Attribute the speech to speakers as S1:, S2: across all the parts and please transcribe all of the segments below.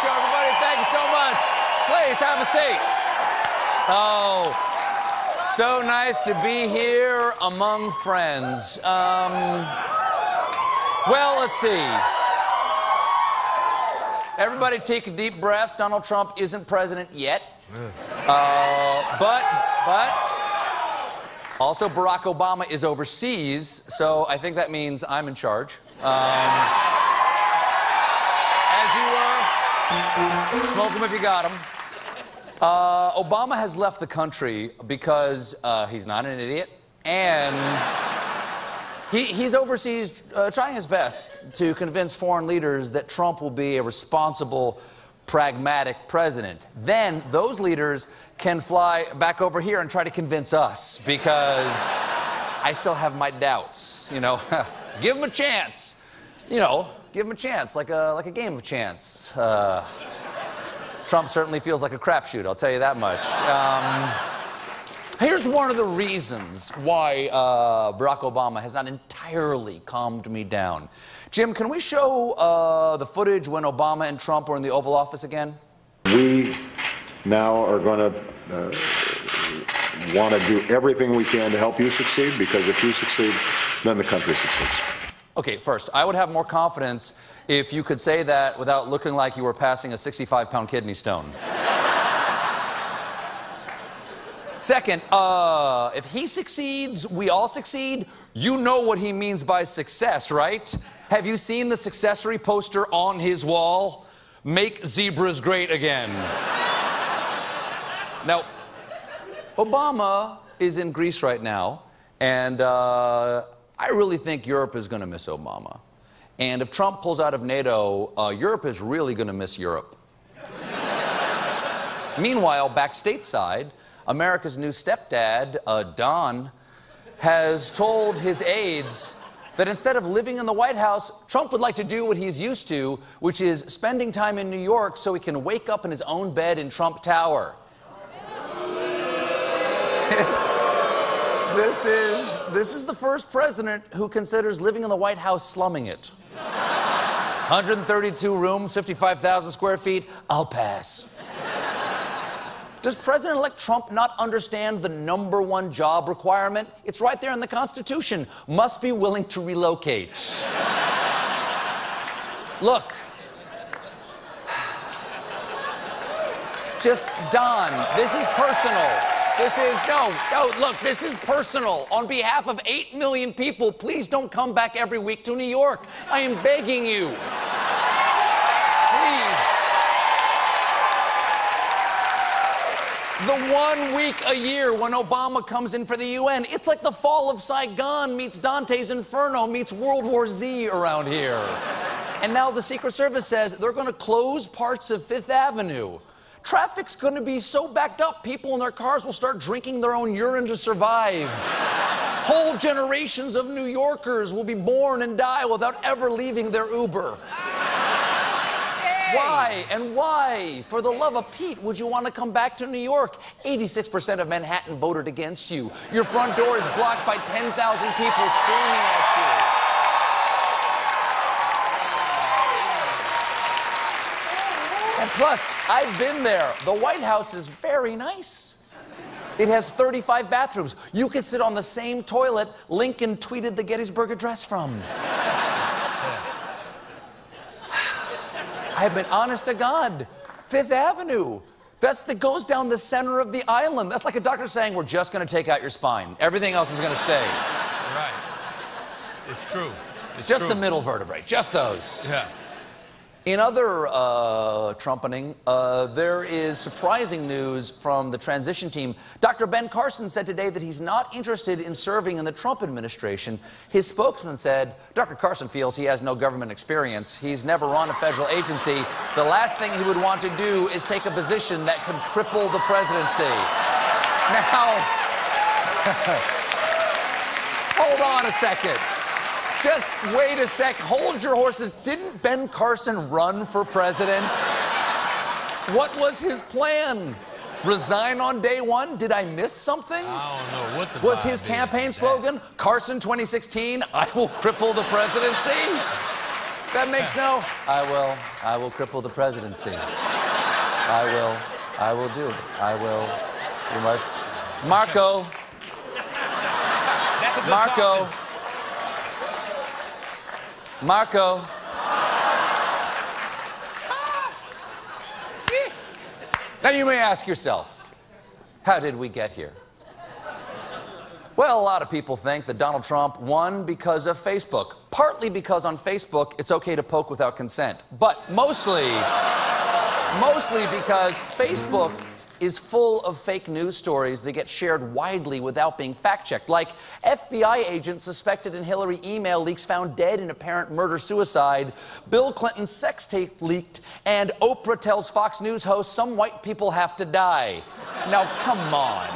S1: Show, everybody. Thank you so much. Please have a seat. Oh, so nice to be here among friends. Um, well, let's see. Everybody take a deep breath. Donald Trump isn't president yet. Uh, but, but, also Barack Obama is overseas, so I think that means I'm in charge. Um, smoke them if you got them. Uh, Obama has left the country because uh, he's not an idiot, and he, he's overseas uh, trying his best to convince foreign leaders that Trump will be a responsible, pragmatic president. Then those leaders can fly back over here and try to convince us because I still have my doubts. You know, give him a chance. You know, give him a chance, like a, like a game of chance. Uh, Trump certainly feels like a crapshoot, I'll tell you that much. Um, here's one of the reasons why uh, Barack Obama has not entirely calmed me down. Jim, can we show uh, the footage when Obama and Trump were in the Oval Office again?
S2: We now are going to uh, want to do everything we can to help you succeed because if you succeed, then the country succeeds.
S1: Okay, first, I would have more confidence if you could say that without looking like you were passing a 65 pound kidney stone. Second, uh, if he succeeds, we all succeed. You know what he means by success, right? Have you seen the successory poster on his wall? Make zebras great again. now, Obama is in Greece right now, and uh, I really think Europe is going to miss Obama. And if Trump pulls out of NATO, uh, Europe is really going to miss Europe. Meanwhile, back stateside, America's new stepdad, uh, Don, has told his aides that instead of living in the White House, Trump would like to do what he's used to, which is spending time in New York so he can wake up in his own bed in Trump Tower. this, is, this is the first president who considers living in the White House slumming it. 132 rooms, 55,000 square feet, I'll pass. Does President elect Trump not understand the number one job requirement? It's right there in the Constitution. Must be willing to relocate. Look. Just Don, this is personal. This is, no, no, look, this is personal. On behalf of 8 million people, please don't come back every week to New York. I am begging you. Please. The one week a year when Obama comes in for the UN. It's like the fall of Saigon meets Dante's Inferno meets World War Z around here. and now the Secret Service says they're going to close parts of Fifth Avenue. Traffic's going to be so backed up, people in their cars will start drinking their own urine to survive. Whole generations of New Yorkers will be born and die without ever leaving their Uber. Why and why, for the love of Pete, would you want to come back to New York? 86% of Manhattan voted against you. Your front door is blocked by 10,000 people screaming at you. And plus, I've been there. The White House is very nice. It has 35 bathrooms. You could sit on the same toilet Lincoln tweeted the Gettysburg Address from. I've been honest to God. Fifth Avenue. That's that goes down the center of the island. That's like a doctor saying, "We're just going to take out your spine. Everything else is going to stay."
S3: Right. It's true. It's
S1: just
S3: true.
S1: the middle vertebrae. Just those.
S3: Yeah.
S1: In other uh, trumpeting, uh, there is surprising news from the transition team. Dr. Ben Carson said today that he's not interested in serving in the Trump administration. His spokesman said Dr. Carson feels he has no government experience. He's never run a federal agency. The last thing he would want to do is take a position that could cripple the presidency. Now, hold on a second. Just wait a sec. Hold your horses. Didn't Ben Carson run for president? What was his plan? Resign on day one? Did I miss something?
S3: I don't know what the
S1: Was his campaign slogan Carson 2016, I will cripple the presidency? That makes no. I will. I will cripple the presidency. I will. I will do it. I will. You must. Marco.
S3: That's a good
S1: Marco.
S3: caution.
S1: Marco. Now you may ask yourself, how did we get here? Well, a lot of people think that Donald Trump won because of Facebook. Partly because on Facebook it's okay to poke without consent, but mostly, mostly because Facebook is full of fake news stories that get shared widely without being fact checked. Like FBI agent suspected in Hillary email leaks found dead in apparent murder suicide, Bill Clinton's sex tape leaked, and Oprah tells Fox News host some white people have to die. Now, come on.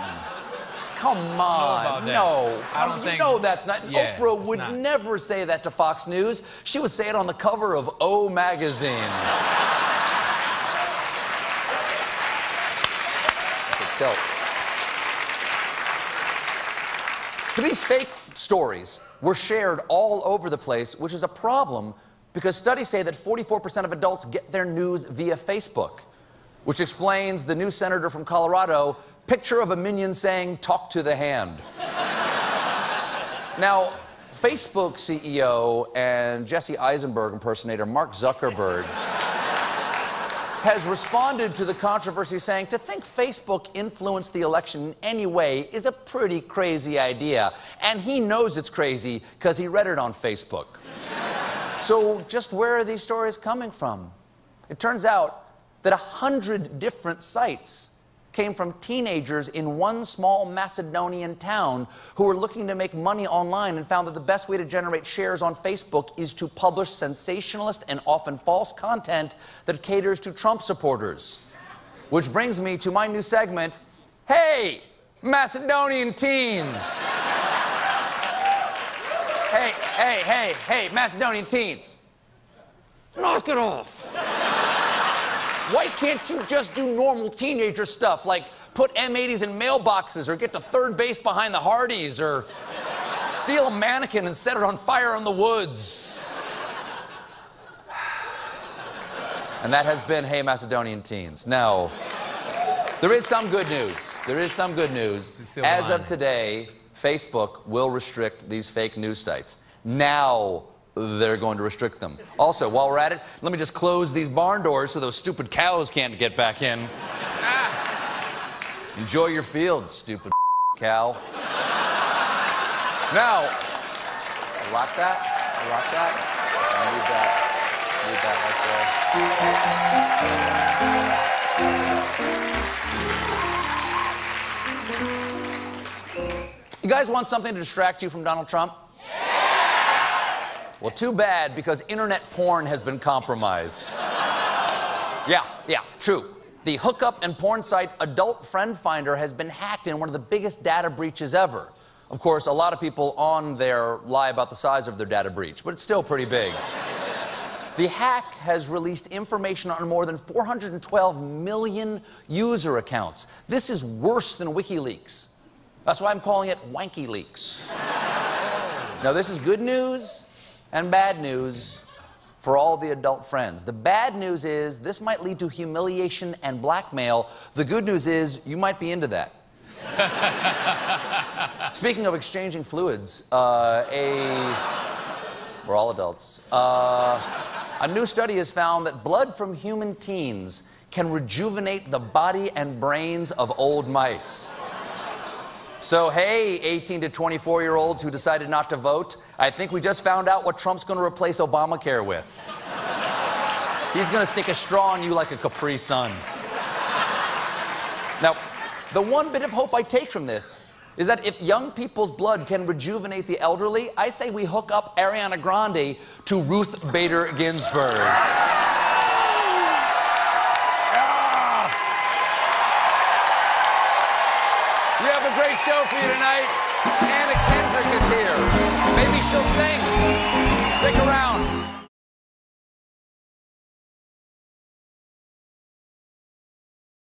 S1: Come on. No.
S3: I don't
S1: you
S3: think-
S1: know that's not.
S3: Yeah,
S1: Oprah would
S3: not.
S1: never say that to Fox News. She would say it on the cover of O Magazine. But these fake stories were shared all over the place, which is a problem because studies say that 44% of adults get their news via Facebook, which explains the new senator from Colorado picture of a minion saying, talk to the hand. now, Facebook CEO and Jesse Eisenberg impersonator Mark Zuckerberg has responded to the controversy saying to think Facebook influenced the election in any way is a pretty crazy idea. And he knows it's crazy because he read it on Facebook. so, just where are these stories coming from? It turns out that a hundred different sites came from teenagers in one small Macedonian town who were looking to make money online and found that the best way to generate shares on Facebook is to publish sensationalist and often false content that caters to Trump supporters. Which brings me to my new segment Hey, Macedonian teens! hey, hey, hey, hey, Macedonian teens! Knock it off! Why can't you just do normal teenager stuff like put M80s in mailboxes or get to third base behind the Hardee's or steal a mannequin and set it on fire in the woods? And that has been Hey Macedonian Teens. Now, there is some good news. There is some good news. As of today, Facebook will restrict these fake news sites. Now they're going to restrict them. Also, while we're at it, let me just close these barn doors so those stupid cows can't get back in. Enjoy your field, stupid cow. Now, I lock that. I lock that. I need that. I need that right there. You guys want something to distract you from Donald Trump? Well, too bad because internet porn has been compromised. yeah, yeah, true. The hookup and porn site Adult Friend Finder has been hacked in one of the biggest data breaches ever. Of course, a lot of people on there lie about the size of their data breach, but it's still pretty big. The hack has released information on more than 412 million user accounts. This is worse than WikiLeaks. That's why I'm calling it Wanky Leaks. now, this is good news and bad news for all the adult friends. The bad news is this might lead to humiliation and blackmail. The good news is you might be into that. Speaking of exchanging fluids, uh, a. We're all adults. Uh, a new study has found that blood from human teens can rejuvenate the body and brains of old mice. So, hey, 18 to 24 year olds who decided not to vote, I think we just found out what Trump's going to replace Obamacare with. He's going to stick a straw in you like a Capri Sun. Now, the one bit of hope I take from this is that if young people's blood can rejuvenate the elderly, I say we hook up Ariana Grande to Ruth Bader Ginsburg. Show for you tonight. Anna Kendrick is here. Maybe she'll sing.